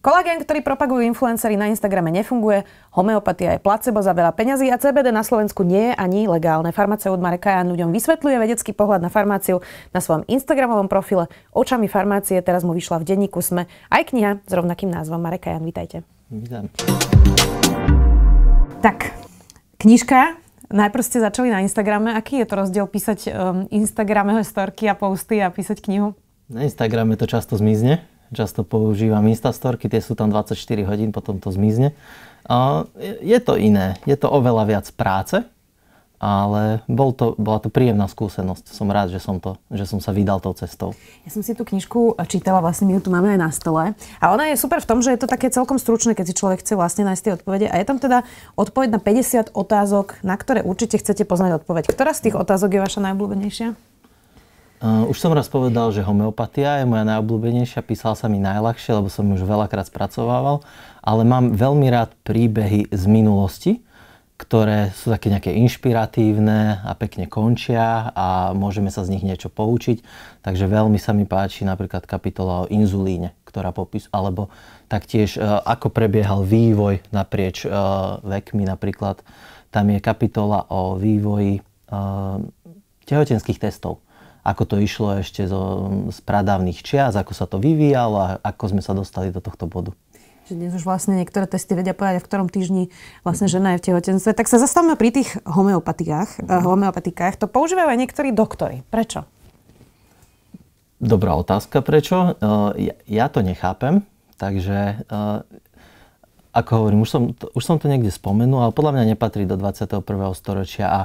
Kolagén, ktorý propagujú influenceri na Instagrame, nefunguje, homeopatia je placebo za veľa peňazí a CBD na Slovensku nie je ani legálne. Farmaceut Marek Kajan ľuďom vysvetľuje vedecký pohľad na farmáciu na svojom Instagramovom profile Očami farmácie. Teraz mu vyšla v denníku SME aj kniha s rovnakým názvom. Marek Kajan, vítajte. Vítam. Tak, knižka. Najprv ste začali na Instagrame. Aký je to rozdiel písať um, Instagramové storky a posty a písať knihu? Na Instagrame to často zmizne často používam Instastorky, tie sú tam 24 hodín, potom to zmizne. Je to iné, je to oveľa viac práce, ale bol to, bola to príjemná skúsenosť. Som rád, že som, to, že som sa vydal tou cestou. Ja som si tú knižku čítala, vlastne my ju tu máme aj na stole. A ona je super v tom, že je to také celkom stručné, keď si človek chce vlastne nájsť tie odpovede. A je tam teda odpoveď na 50 otázok, na ktoré určite chcete poznať odpoveď. Ktorá z tých otázok je vaša najobľúbenejšia? Uh, už som raz povedal, že homeopatia je moja najobľúbenejšia, písal sa mi najľahšie, lebo som ju už veľakrát spracovával, ale mám veľmi rád príbehy z minulosti, ktoré sú také nejaké inšpiratívne a pekne končia a môžeme sa z nich niečo poučiť. Takže veľmi sa mi páči napríklad kapitola o inzulíne, ktorá popis, alebo taktiež uh, ako prebiehal vývoj naprieč uh, vekmi napríklad. Tam je kapitola o vývoji tehotenských testov ako to išlo ešte zo, z pradávnych čias, ako sa to vyvíjalo a ako sme sa dostali do tohto bodu. Že dnes už vlastne niektoré testy vedia povedať, v ktorom týždni vlastne žena je v tehotenstve. Tak sa zastavme pri tých homeopatikách. Mm. homeopatikách. To používajú aj niektorí doktori. Prečo? Dobrá otázka, prečo? Eh, ja, ja to nechápem, takže eh, ako hovorím, už som, to, už som to niekde spomenul, ale podľa mňa nepatrí do 21. storočia a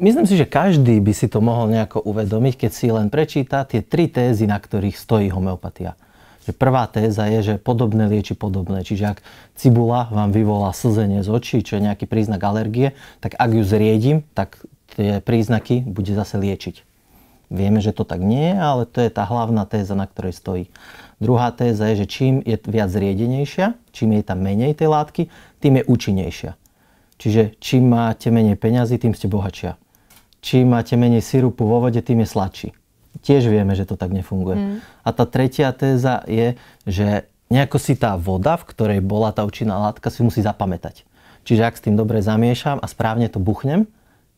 Myslím si, že každý by si to mohol nejako uvedomiť, keď si len prečíta tie tri tézy, na ktorých stojí homeopatia. Že prvá téza je, že podobné lieči podobné. Čiže ak cibula vám vyvolá slzenie z očí, čo je nejaký príznak alergie, tak ak ju zriedím, tak tie príznaky bude zase liečiť. Vieme, že to tak nie je, ale to je tá hlavná téza, na ktorej stojí. Druhá téza je, že čím je viac zriedenejšia, čím je tam menej tej látky, tým je účinnejšia. Čiže čím máte menej peňazí, tým ste bohatšia čím máte menej sirupu vo vode, tým je sladší. Tiež vieme, že to tak nefunguje. Mm. A tá tretia téza je, že nejako si tá voda, v ktorej bola tá účinná látka, si musí zapamätať. Čiže ak s tým dobre zamiešam a správne to buchnem,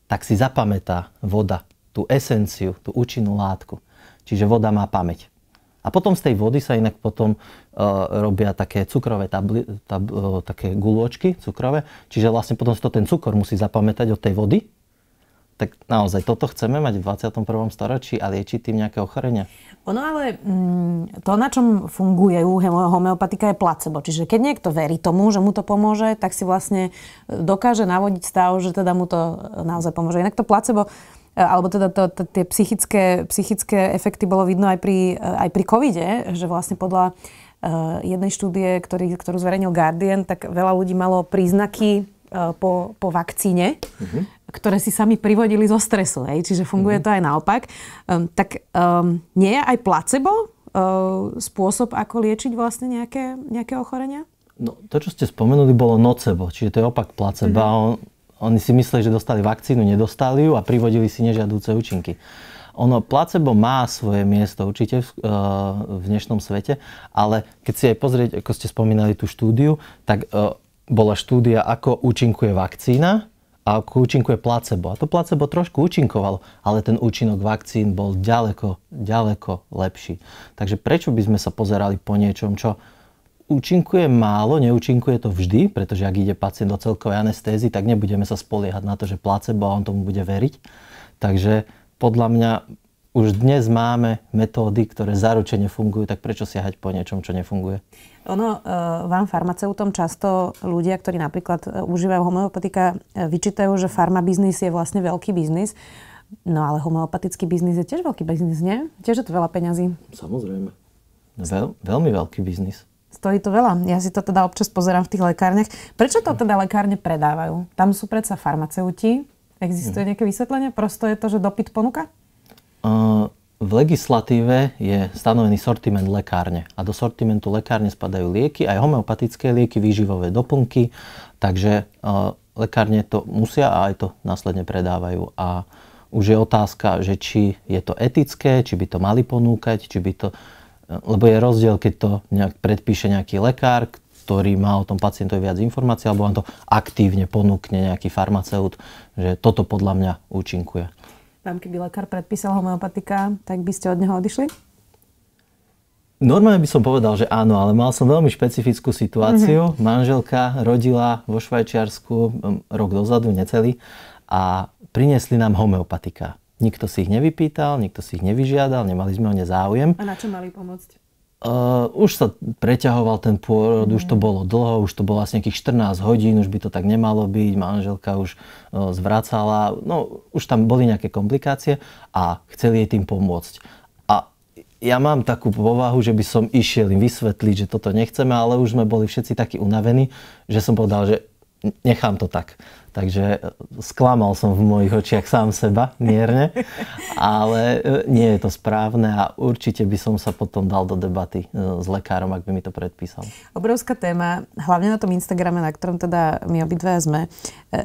tak si zapamätá voda tú esenciu, tú účinnú látku. Čiže voda má pamäť. A potom z tej vody sa inak potom uh, robia také cukrové tabli, tab, uh, také guľočky cukrové. Čiže vlastne potom si to ten cukor musí zapamätať od tej vody tak naozaj toto chceme mať v 21. storočí a liečiť tým nejaké ochorenia? Ono ale mm, to, na čom funguje homeopatika je placebo. Čiže keď niekto verí tomu, že mu to pomôže, tak si vlastne dokáže navodiť stav, že teda mu to naozaj pomôže. Inak to placebo e, alebo teda to, to, tie psychické, psychické efekty bolo vidno aj pri, aj pri covide, že vlastne podľa uh, jednej štúdie, ktorý, ktorú zverejnil Guardian, tak veľa ľudí malo príznaky po, po vakcíne. Uh-huh ktoré si sami privodili zo stresu. Hej? Čiže funguje mm-hmm. to aj naopak. Um, tak um, nie je aj placebo uh, spôsob, ako liečiť vlastne nejaké, nejaké ochorenia? No, to, čo ste spomenuli, bolo nocebo, čiže to je opak placebo. Mm-hmm. On, oni si mysleli, že dostali vakcínu, nedostali ju a privodili si nežiadúce účinky. Ono, placebo má svoje miesto určite v, uh, v dnešnom svete, ale keď si aj pozrieť, ako ste spomínali tú štúdiu, tak uh, bola štúdia, ako účinkuje vakcína a účinkuje placebo. A to placebo trošku účinkovalo, ale ten účinok vakcín bol ďaleko, ďaleko lepší. Takže prečo by sme sa pozerali po niečom, čo účinkuje málo, neúčinkuje to vždy, pretože ak ide pacient do celkovej anestézy, tak nebudeme sa spoliehať na to, že placebo a on tomu bude veriť. Takže podľa mňa už dnes máme metódy, ktoré zaručene fungujú, tak prečo siahať po niečom, čo nefunguje? Ono, e, vám farmaceutom často ľudia, ktorí napríklad e, užívajú homeopatika, e, vyčítajú, že farmabiznis je vlastne veľký biznis. No ale homeopatický biznis je tiež veľký biznis, nie? Tiež je to veľa peňazí. Samozrejme. Veľ, veľmi veľký biznis. Stojí to veľa. Ja si to teda občas pozerám v tých lekárniach. Prečo to teda lekárne predávajú? Tam sú predsa farmaceuti. Existuje hm. nejaké vysvetlenie? Prosto je to, že dopyt ponuka? V legislatíve je stanovený sortiment lekárne a do sortimentu lekárne spadajú lieky, aj homeopatické lieky, výživové doplnky, takže lekárne to musia a aj to následne predávajú. A už je otázka, že či je to etické, či by to mali ponúkať, či by to lebo je rozdiel, keď to nejak predpíše nejaký lekár, ktorý má o tom pacientovi viac informácií, alebo vám to aktívne ponúkne nejaký farmaceut, že toto podľa mňa účinkuje. Vám keby lekár predpísal homeopatika, tak by ste od neho odišli? Normálne by som povedal, že áno, ale mal som veľmi špecifickú situáciu. Mm-hmm. Manželka rodila vo Švajčiarsku rok dozadu, necelý, a priniesli nám homeopatika. Nikto si ich nevypýtal, nikto si ich nevyžiadal, nemali sme o ne záujem. A na čo mali pomôcť? Uh, už sa preťahoval ten pôrod, mm. už to bolo dlho, už to bolo asi nejakých 14 hodín, už by to tak nemalo byť, manželka už uh, zvracala, no už tam boli nejaké komplikácie a chceli jej tým pomôcť. A ja mám takú povahu, že by som išiel im vysvetliť, že toto nechceme, ale už sme boli všetci takí unavení, že som povedal, že nechám to tak. Takže e, sklamal som v mojich očiach sám seba mierne, ale e, nie je to správne a určite by som sa potom dal do debaty e, s lekárom, ak by mi to predpísal. Obrovská téma, hlavne na tom Instagrame, na ktorom teda my obidve sme,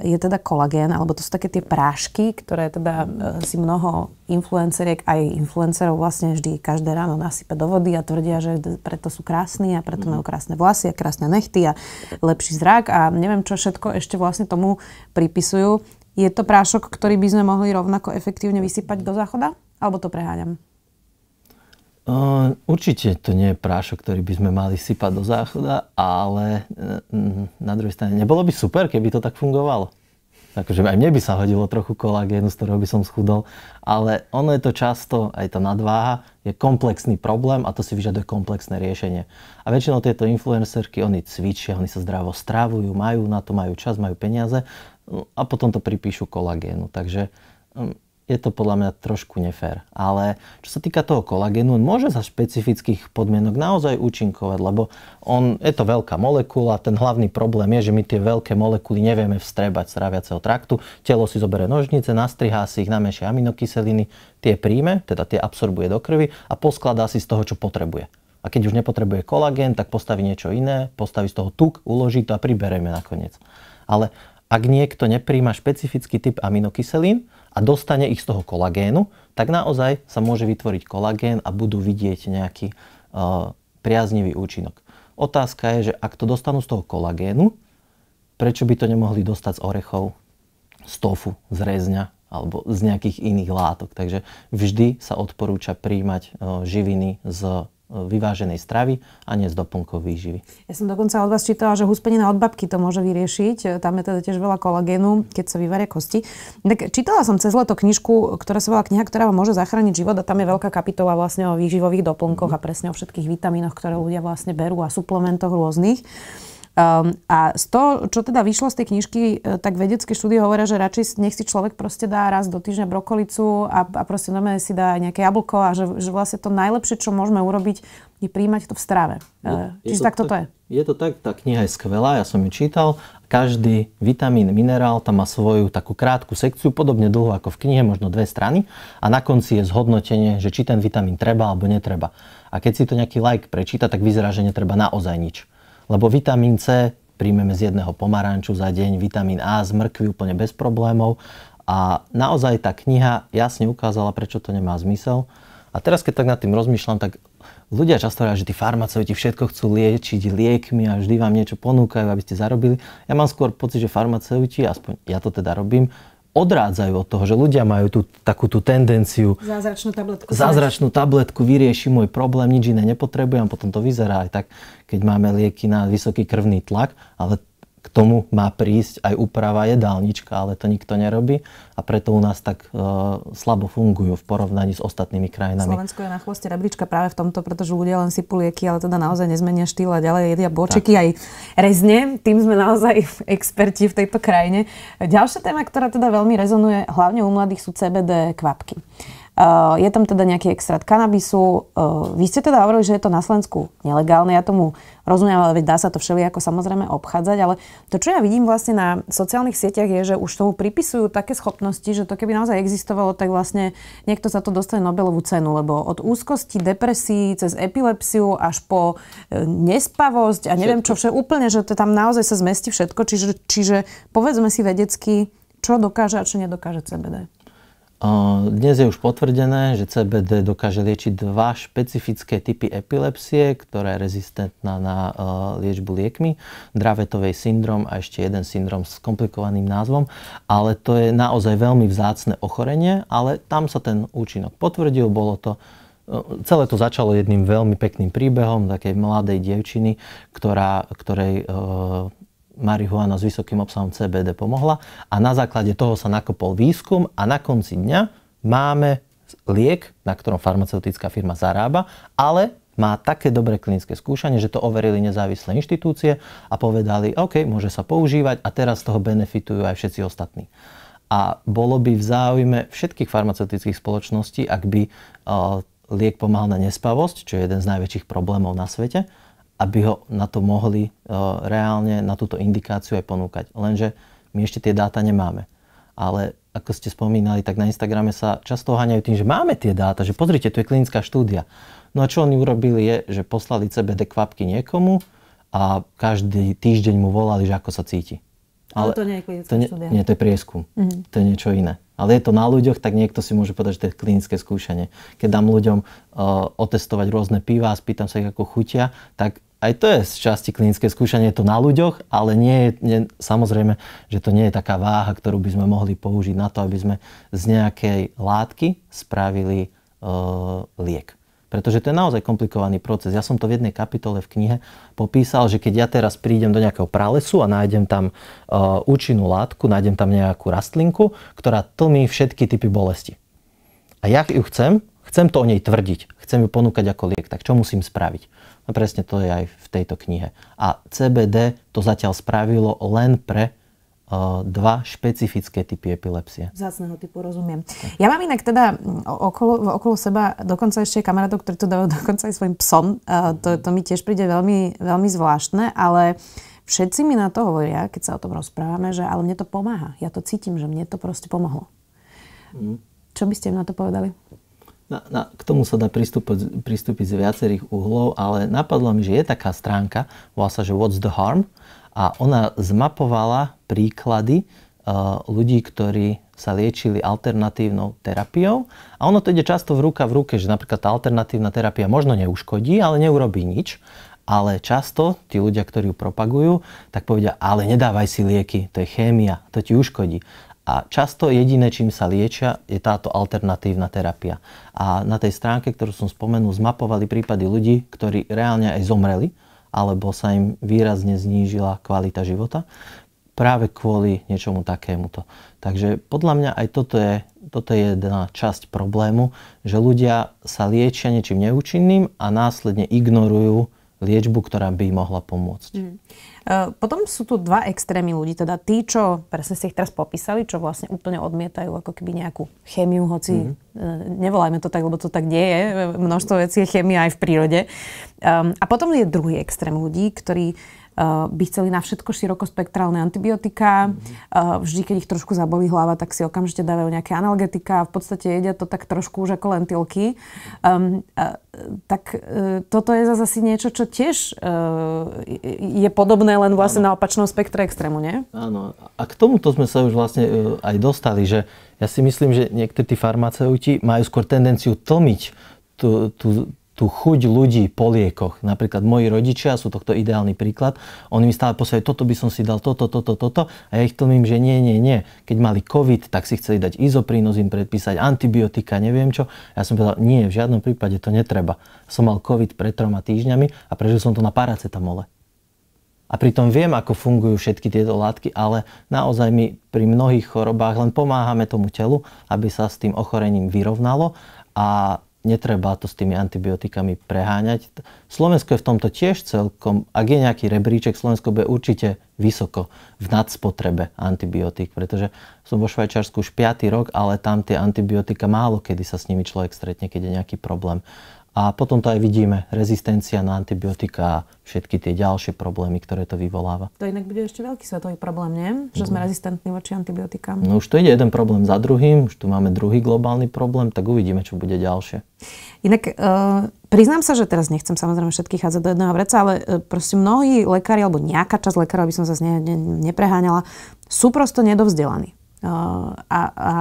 je teda kolagén, alebo to sú také tie prášky, ktoré teda si mnoho influenceriek, aj influencerov vlastne vždy každé ráno nasype do vody a tvrdia, že preto sú krásni a preto majú krásne vlasy a krásne nechty a lepší zrak a neviem čo všetko ešte vlastne tomu pripisujú. Je to prášok, ktorý by sme mohli rovnako efektívne vysypať do záchoda? Alebo to preháňam? Určite to nie je prášok, ktorý by sme mali sypať do záchoda, ale uh, na druhej strane nebolo by super, keby to tak fungovalo. Takže aj mne by sa hodilo trochu kolagénu, z ktorého by som schudol, ale ono je to často, aj tá nadváha, je komplexný problém a to si vyžaduje komplexné riešenie. A väčšinou tieto influencerky, oni cvičia, oni sa zdravo strávujú, majú na to, majú čas, majú peniaze no a potom to pripíšu kolagénu. Takže um, je to podľa mňa trošku nefér. Ale čo sa týka toho kolagénu, on môže za špecifických podmienok naozaj účinkovať, lebo on, je to veľká molekula, ten hlavný problém je, že my tie veľké molekuly nevieme vstrebať z tráviaceho traktu. Telo si zoberie nožnice, nastrihá si ich, namešia aminokyseliny, tie príjme, teda tie absorbuje do krvi a poskladá si z toho, čo potrebuje. A keď už nepotrebuje kolagén, tak postaví niečo iné, postaví z toho tuk, uloží to a priberieme nakoniec. Ale ak niekto nepríjma špecifický typ aminokyselín a dostane ich z toho kolagénu, tak naozaj sa môže vytvoriť kolagén a budú vidieť nejaký uh, priaznivý účinok. Otázka je, že ak to dostanú z toho kolagénu, prečo by to nemohli dostať z orechov, z tofu, z rezňa alebo z nejakých iných látok. Takže vždy sa odporúča príjmať uh, živiny z vyváženej stravy a nie z doplnkov výživy. Ja som dokonca od vás čítala, že huspenina od babky to môže vyriešiť. Tam je teda tiež veľa kolagénu, keď sa vyvaria kosti. Tak čítala som cez leto knižku, ktorá sa volá kniha, ktorá vám môže zachrániť život a tam je veľká kapitola vlastne o výživových doplnkoch a presne o všetkých vitamínoch, ktoré ľudia vlastne berú a suplementoch rôznych. Um, a z toho, čo teda vyšlo z tej knižky, e, tak vedecké štúdie hovoria, že radšej nech si človek proste dá raz do týždňa brokolicu a, a proste normálne si dá nejaké jablko a že, že vlastne to najlepšie, čo môžeme urobiť, je príjmať to v strave. Je, e, Čiže tak toto je. Je to tak, tá kniha je skvelá, ja som ju čítal. Každý vitamín, minerál tam má svoju takú krátku sekciu, podobne dlho ako v knihe, možno dve strany. A na konci je zhodnotenie, že či ten vitamín treba alebo netreba. A keď si to nejaký like prečíta, tak vyzerá, že netreba naozaj nič. Lebo vitamín C príjmeme z jedného pomaranču za deň, vitamín A z mrkvy úplne bez problémov. A naozaj tá kniha jasne ukázala, prečo to nemá zmysel. A teraz, keď tak nad tým rozmýšľam, tak ľudia často hovoria, že tí farmaceuti všetko chcú liečiť liekmi a vždy vám niečo ponúkajú, aby ste zarobili. Ja mám skôr pocit, že farmaceuti, aspoň ja to teda robím, odrádzajú od toho, že ľudia majú tú, takú tú tendenciu. Zázračnú tabletku. Zázračnú tabletku vyrieši môj problém, nič iné nepotrebujem, potom to vyzerá aj tak, keď máme lieky na vysoký krvný tlak, ale k tomu má prísť aj úprava jedálnička, ale to nikto nerobí a preto u nás tak uh, slabo fungujú v porovnaní s ostatnými krajinami. Slovensko je na chvoste rebríčka práve v tomto, pretože ľudia len sypú lieky, ale teda naozaj nezmenia štýl a ďalej jedia bočeky tak. aj rezne. Tým sme naozaj experti v tejto krajine. Ďalšia téma, ktorá teda veľmi rezonuje, hlavne u mladých, sú CBD kvapky. Uh, je tam teda nejaký extrakt kanabisu. Uh, vy ste teda hovorili, že je to na Slovensku nelegálne. Ja tomu rozumiem, ale dá sa to všelijako samozrejme obchádzať. Ale to, čo ja vidím vlastne na sociálnych sieťach, je, že už tomu pripisujú také schopnosti, že to keby naozaj existovalo, tak vlastne niekto za to dostane Nobelovú cenu. Lebo od úzkosti, depresí, cez epilepsiu až po e, nespavosť a neviem čo všetko, úplne, že to tam naozaj sa zmestí všetko. Čiže, čiže povedzme si vedecky, čo dokáže a čo nedokáže CBD. Dnes je už potvrdené, že CBD dokáže liečiť dva špecifické typy epilepsie, ktorá je rezistentná na liečbu liekmi. Dravetovej syndrom a ešte jeden syndrom s komplikovaným názvom. Ale to je naozaj veľmi vzácne ochorenie, ale tam sa ten účinok potvrdil. Bolo to Celé to začalo jedným veľmi pekným príbehom takej mladej dievčiny, ktorá, ktorej marihuana s vysokým obsahom CBD pomohla a na základe toho sa nakopol výskum a na konci dňa máme liek, na ktorom farmaceutická firma zarába, ale má také dobré klinické skúšanie, že to overili nezávislé inštitúcie a povedali, OK, môže sa používať a teraz z toho benefitujú aj všetci ostatní. A bolo by v záujme všetkých farmaceutických spoločností, ak by uh, liek pomáhal na nespavosť, čo je jeden z najväčších problémov na svete, aby ho na to mohli uh, reálne na túto indikáciu aj ponúkať. Lenže my ešte tie dáta nemáme. Ale ako ste spomínali, tak na Instagrame sa často háňajú tým, že máme tie dáta, že pozrite, tu je klinická štúdia. No a čo oni urobili je, že poslali CBD kvapky niekomu a každý týždeň mu volali, že ako sa cíti. Ale, Ale to nie je klinická to nie, štúdia. Nie, to je prieskum. Mm-hmm. To je niečo iné. Ale je to na ľuďoch, tak niekto si môže povedať, že to je klinické skúšanie. Keď dám ľuďom uh, otestovať rôzne piva a spýtam sa ich, ako chutia, tak aj to je z časti klinické skúšanie, to na ľuďoch, ale nie je, nie, samozrejme, že to nie je taká váha, ktorú by sme mohli použiť na to, aby sme z nejakej látky spravili uh, liek. Pretože to je naozaj komplikovaný proces. Ja som to v jednej kapitole v knihe popísal, že keď ja teraz prídem do nejakého pralesu a nájdem tam uh, účinnú látku, nájdem tam nejakú rastlinku, ktorá tlmí všetky typy bolesti. A ja ju chcem, chcem to o nej tvrdiť, chcem ju ponúkať ako liek, tak čo musím spraviť? No presne to je aj v tejto knihe. A CBD to zatiaľ spravilo len pre uh, dva špecifické typy epilepsie. Zácného typu, rozumiem. Ja mám inak teda okolo, okolo seba dokonca ešte kamarátov, ktorí to dávajú dokonca aj svojim psom. Uh, to, to mi tiež príde veľmi, veľmi zvláštne, ale všetci mi na to hovoria, keď sa o tom rozprávame, že ale mne to pomáha. Ja to cítim, že mne to proste pomohlo. Mm. Čo by ste im na to povedali? Na, na, k tomu sa dá pristúpiť, pristúpiť z viacerých uhlov, ale napadlo mi, že je taká stránka, volá sa, že What's the Harm? A ona zmapovala príklady uh, ľudí, ktorí sa liečili alternatívnou terapiou. A ono to ide často v ruka v ruke, že napríklad tá alternatívna terapia možno neuškodí, ale neurobí nič. Ale často tí ľudia, ktorí ju propagujú, tak povedia, ale nedávaj si lieky, to je chémia, to ti uškodí. A často jediné, čím sa liečia, je táto alternatívna terapia. A na tej stránke, ktorú som spomenul, zmapovali prípady ľudí, ktorí reálne aj zomreli, alebo sa im výrazne znížila kvalita života, práve kvôli niečomu takémuto. Takže podľa mňa aj toto je, toto je jedna časť problému, že ľudia sa liečia niečím neúčinným a následne ignorujú liečbu, ktorá by mohla pomôcť. Mm. Potom sú tu dva extrémy ľudí, teda tí, čo, presne ste ich teraz popísali, čo vlastne úplne odmietajú ako keby nejakú chémiu, hoci mm-hmm. nevolajme to tak, lebo to tak nie je, množstvo vecí je chémia aj v prírode. Um, a potom je druhý extrém ľudí, ktorí by chceli na všetko širokospektrálne antibiotika. Uh, vždy, keď ich trošku zabolí hlava, tak si okamžite dávajú nejaké analgetika a v podstate jedia to tak trošku už ako lentilky. Um, uh, tak uh, toto je zase niečo, čo tiež je podobné len vlastne na opačnom spektre extrému, nie? Áno. A k tomuto sme sa už vlastne aj dostali, že ja si myslím, že niektorí tí farmaceuti majú skôr tendenciu tlmiť tú, tú, tú chuť ľudí po liekoch. Napríklad moji rodičia sú tohto ideálny príklad. Oni mi stále posielajú, toto by som si dal, toto, toto, toto. A ja ich tlmím, že nie, nie, nie. Keď mali COVID, tak si chceli dať izoprinozín, predpísať antibiotika, neviem čo. Ja som povedal, nie, v žiadnom prípade to netreba. Som mal COVID pred troma týždňami a prežil som to na paracetamole. A pritom viem, ako fungujú všetky tieto látky, ale naozaj my pri mnohých chorobách len pomáhame tomu telu, aby sa s tým ochorením vyrovnalo a netreba to s tými antibiotikami preháňať. Slovensko je v tomto tiež celkom, ak je nejaký rebríček, Slovensko bude určite vysoko v nadspotrebe antibiotík, pretože som vo Švajčiarsku už 5. rok, ale tam tie antibiotika málo kedy sa s nimi človek stretne, keď je nejaký problém. A potom to aj vidíme, rezistencia na antibiotika a všetky tie ďalšie problémy, ktoré to vyvoláva. To inak bude ešte veľký svetový problém, nie? Že sme mm. rezistentní voči antibiotikám. No už to ide jeden problém za druhým, už tu máme druhý globálny problém, tak uvidíme, čo bude ďalšie. Inak uh, priznám sa, že teraz nechcem samozrejme všetkých hádzať do jedného vreca, ale uh, proste mnohí lekári, alebo nejaká časť lekárov, aby som sa ne, ne, nepreháňala, sú prosto nedovzdelaní. A, a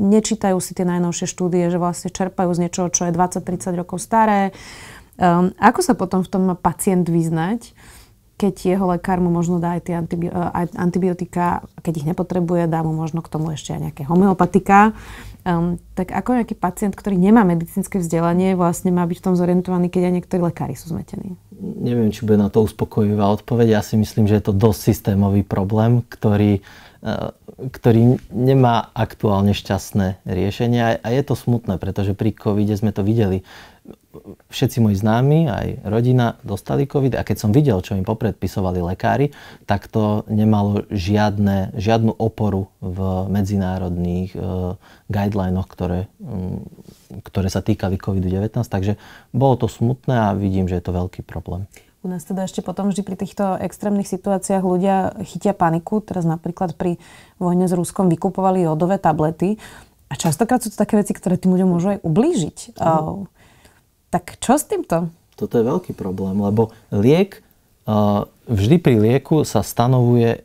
nečítajú si tie najnovšie štúdie, že vlastne čerpajú z niečoho, čo je 20-30 rokov staré. Um, ako sa potom v tom má pacient vyznať, keď jeho lekár mu možno dá aj tie antibi- aj antibiotika, keď ich nepotrebuje, dá mu možno k tomu ešte aj nejaké homeopatika. Um, tak ako nejaký pacient, ktorý nemá medicínske vzdelanie, vlastne má byť v tom zorientovaný, keď aj niektorí lekári sú zmetení? Neviem, či bude na to uspokojivá odpoveď. Ja si myslím, že je to dosť systémový problém, ktorý E, ktorý nemá aktuálne šťastné riešenia. A je to smutné, pretože pri covide sme to videli. Všetci moji známi, aj rodina dostali covid a keď som videl, čo im popredpisovali lekári, tak to nemalo žiadne, žiadnu oporu v medzinárodných uh, guidelinoch, ktoré, um, ktoré sa týkali COVID-19. Takže bolo to smutné a vidím, že je to veľký problém. U nás teda ešte potom vždy pri týchto extrémnych situáciách ľudia chytia paniku. Teraz napríklad pri vojne s Ruskom vykupovali jodové tablety. A častokrát sú to také veci, ktoré tým ľuďom môžu aj ublížiť. No. Tak čo s týmto? Toto je veľký problém, lebo liek, vždy pri lieku sa stanovuje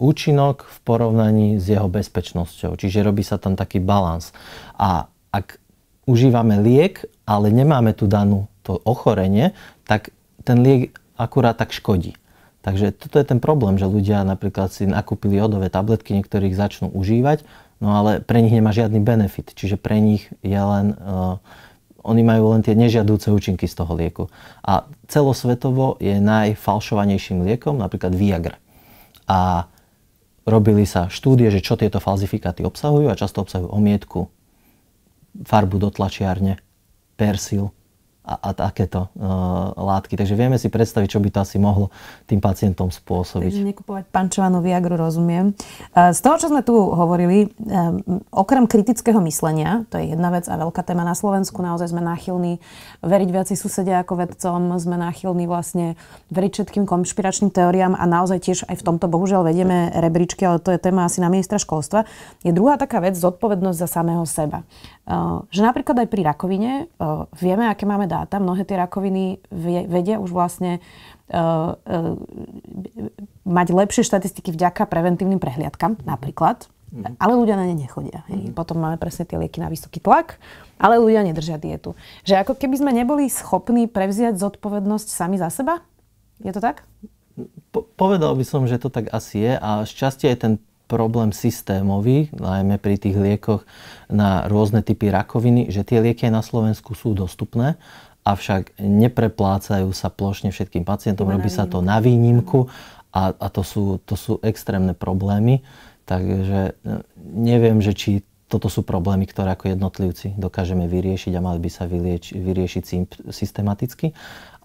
účinok v porovnaní s jeho bezpečnosťou. Čiže robí sa tam taký balans. A ak užívame liek, ale nemáme tu danú to ochorenie, tak ten liek akurát tak škodí. Takže toto je ten problém, že ľudia napríklad si nakúpili jodové tabletky, niektorých začnú užívať, no ale pre nich nemá žiadny benefit. Čiže pre nich je len, uh, oni majú len tie nežiadúce účinky z toho lieku. A celosvetovo je najfalšovanejším liekom napríklad Viagra. A robili sa štúdie, že čo tieto falzifikáty obsahujú a často obsahujú omietku, farbu do tlačiarne, persil, a, a takéto uh, látky. Takže vieme si predstaviť, čo by to asi mohlo tým pacientom spôsobiť. Takže nekupovať pančovanú Viagru, rozumiem. Uh, z toho, čo sme tu hovorili, uh, okrem kritického myslenia, to je jedna vec a veľká téma na Slovensku, naozaj sme náchylní veriť viaci susedia ako vedcom, sme náchylní vlastne veriť všetkým konšpiračným teóriám a naozaj tiež aj v tomto bohužiaľ vedieme rebríčky, ale to je téma asi na ministra školstva. Je druhá taká vec, zodpovednosť za samého seba. Uh, že napríklad aj pri rakovine uh, vieme, aké máme dáta. Mnohé tie rakoviny vedia už vlastne uh, uh, mať lepšie štatistiky vďaka preventívnym prehliadkam napríklad. Mm. Ale ľudia na ne nechodia. Mm. Potom máme presne tie lieky na vysoký tlak, ale ľudia nedržia dietu. Že ako keby sme neboli schopní prevziať zodpovednosť sami za seba? Je to tak? Po- povedal by som, že to tak asi je a šťastie je ten problém systémový, najmä pri tých liekoch na rôzne typy rakoviny, že tie lieky na Slovensku sú dostupné, avšak nepreplácajú sa plošne všetkým pacientom, robí sa to na výnimku a, a to, sú, to sú extrémne problémy. Takže e, neviem, že či toto sú problémy, ktoré ako jednotlivci dokážeme vyriešiť a mali by sa vyrieši, vyriešiť systematicky.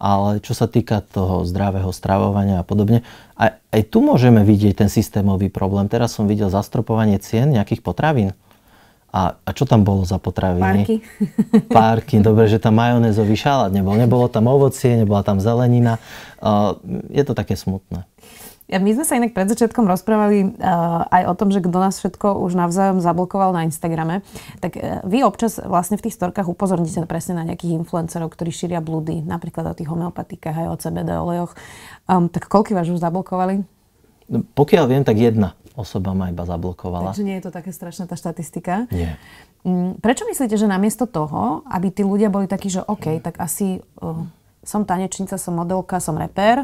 Ale čo sa týka toho zdravého stravovania a podobne, aj, aj tu môžeme vidieť ten systémový problém. Teraz som videl zastropovanie cien nejakých potravín. A, a čo tam bolo za potraviny? Párky. Párky, dobre, že tam majonézový šalát nebol. Nebolo tam ovocie, nebola tam zelenina. Uh, je to také smutné. My sme sa inak pred začiatkom rozprávali uh, aj o tom, že kto nás všetko už navzájom zablokoval na Instagrame. Tak uh, vy občas vlastne v tých storkách upozorníte presne na nejakých influencerov, ktorí šíria blúdy, napríklad o tých homeopatikách aj o CBD olejoch. Um, tak koľko vás už zablokovali? No, pokiaľ viem, tak jedna osoba ma iba zablokovala. Takže nie je to také strašná tá štatistika. Nie. Um, prečo myslíte, že namiesto toho, aby tí ľudia boli takí, že OK, tak asi uh, som tanečnica, som modelka, som reper,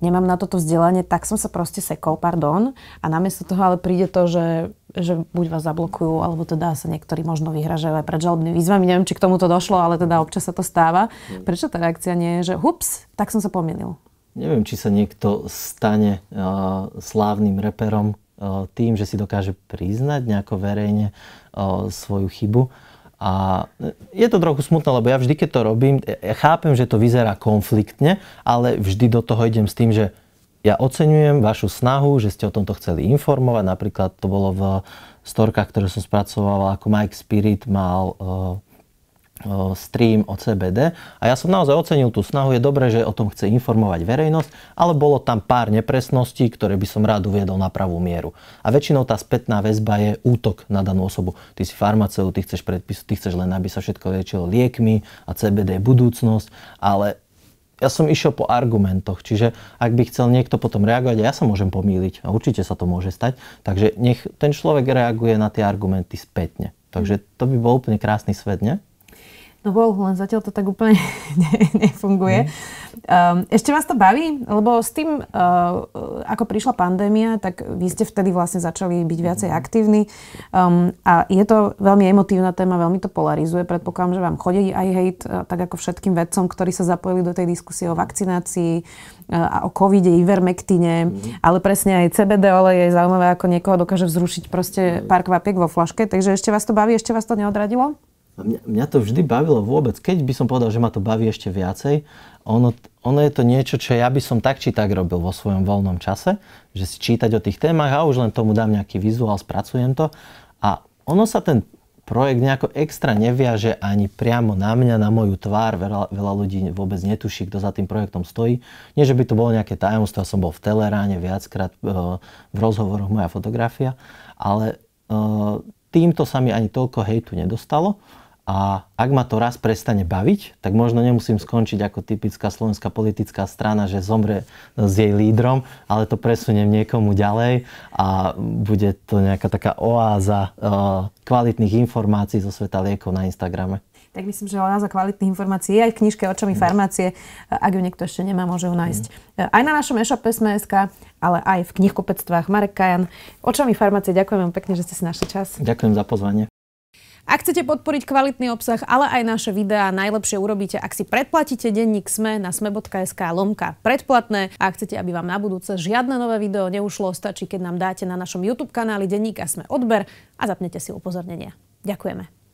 nemám na toto vzdelanie, tak som sa proste sekol, pardon. A namiesto toho ale príde to, že, že buď vás zablokujú, alebo teda sa niektorí možno vyhražajú aj pred žalobnými výzvami. Neviem, či k tomu to došlo, ale teda občas sa to stáva. Prečo tá reakcia nie je, že hups, tak som sa pomýlil? Neviem, či sa niekto stane uh, slávnym reperom uh, tým, že si dokáže priznať nejako verejne uh, svoju chybu. A je to trochu smutné, lebo ja vždy, keď to robím, ja chápem, že to vyzerá konfliktne, ale vždy do toho idem s tým, že ja oceňujem vašu snahu, že ste o tomto chceli informovať. Napríklad to bolo v storkách, ktoré som spracoval, ako Mike Spirit mal stream o CBD a ja som naozaj ocenil tú snahu. Je dobré, že o tom chce informovať verejnosť, ale bolo tam pár nepresností, ktoré by som rád uviedol na pravú mieru. A väčšinou tá spätná väzba je útok na danú osobu. Ty si farmaceut, ty chceš predpis, ty chceš len, aby sa všetko liečilo liekmi a CBD je budúcnosť, ale ja som išiel po argumentoch, čiže ak by chcel niekto potom reagovať, ja sa môžem pomýliť a určite sa to môže stať, takže nech ten človek reaguje na tie argumenty spätne. Takže to by bol úplne krásny svet, nie? No bol, len zatiaľ to tak úplne nefunguje. Mm. Ešte vás to baví? Lebo s tým, uh, ako prišla pandémia, tak vy ste vtedy vlastne začali byť viacej mhm. aktívni. Um, a je to veľmi emotívna téma, veľmi to polarizuje. Predpokladám, že vám chodí aj hate, uh, tak ako všetkým vedcom, ktorí sa zapojili do tej diskusie o vakcinácii a o covide, ivermektine, mm. ale presne aj CBD olej je zaujímavé, ako niekoho dokáže vzrušiť proste pár kvapiek vo flaške. Takže ešte vás to baví, ešte vás to neodradilo? Mňa, mňa to vždy bavilo vôbec. Keď by som povedal, že ma to baví ešte viacej, ono, ono je to niečo, čo ja by som tak či tak robil vo svojom voľnom čase, že si čítať o tých témach a už len tomu dám nejaký vizuál, spracujem to. A ono sa ten projekt nejako extra neviaže ani priamo na mňa, na moju tvár. Veľa, veľa ľudí vôbec netuší, kto za tým projektom stojí. Nie, že by to bolo nejaké tajomstvo, ja som bol v Teleráne viackrát e, v rozhovoroch moja fotografia, ale e, týmto sa mi ani toľko hejtu nedostalo. A ak ma to raz prestane baviť, tak možno nemusím skončiť ako typická slovenská politická strana, že zomre s jej lídrom, ale to presuniem niekomu ďalej a bude to nejaká taká oáza uh, kvalitných informácií zo sveta liekov na Instagrame. Tak myslím, že oáza kvalitných informácií je aj v knižke Očami mm. farmácie. Ak ju niekto ešte nemá, môže ju nájsť. Mm. Aj na našom e-shope Sme.sk, ale aj v knihkupectvách Marek Kajan. Očami farmácie, ďakujem vám pekne, že ste si našli čas. Ďakujem za pozvanie. Ak chcete podporiť kvalitný obsah, ale aj naše videá, najlepšie urobíte, ak si predplatíte denník SME na sme.sk lomka predplatné. A ak chcete, aby vám na budúce žiadne nové video neušlo, stačí, keď nám dáte na našom YouTube kanáli denníka SME odber a zapnete si upozornenia. Ďakujeme.